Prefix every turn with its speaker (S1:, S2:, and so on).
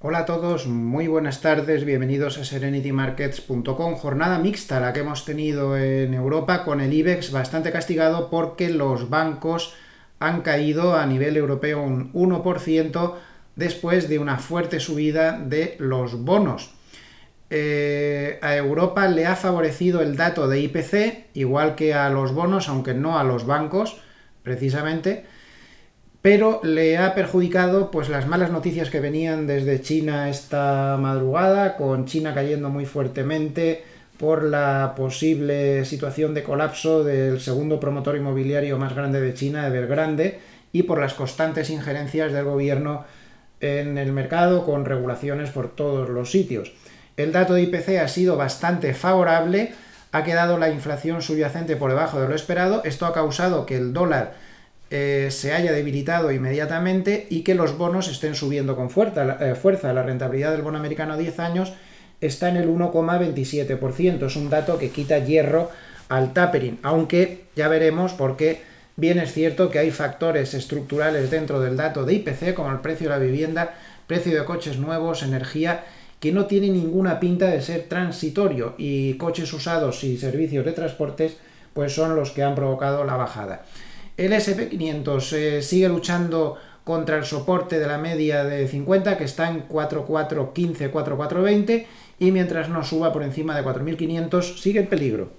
S1: Hola a todos, muy buenas tardes, bienvenidos a serenitymarkets.com. Jornada mixta la que hemos tenido en Europa con el IBEX bastante castigado porque los bancos han caído a nivel europeo un 1% después de una fuerte subida de los bonos. Eh, a Europa le ha favorecido el dato de IPC, igual que a los bonos, aunque no a los bancos, precisamente pero le ha perjudicado pues las malas noticias que venían desde China esta madrugada, con China cayendo muy fuertemente por la posible situación de colapso del segundo promotor inmobiliario más grande de China, Evergrande, y por las constantes injerencias del gobierno en el mercado con regulaciones por todos los sitios. El dato de IPC ha sido bastante favorable, ha quedado la inflación subyacente por debajo de lo esperado, esto ha causado que el dólar eh, se haya debilitado inmediatamente y que los bonos estén subiendo con fuerza. Eh, fuerza. La rentabilidad del bono americano a 10 años está en el 1,27%. Es un dato que quita hierro al tapering, aunque ya veremos porque bien es cierto que hay factores estructurales dentro del dato de IPC, como el precio de la vivienda, precio de coches nuevos, energía, que no tiene ninguna pinta de ser transitorio y coches usados y servicios de transportes pues son los que han provocado la bajada. El SP500 eh, sigue luchando contra el soporte de la media de 50 que está en 4415, 4420 y mientras no suba por encima de 4500 sigue en peligro.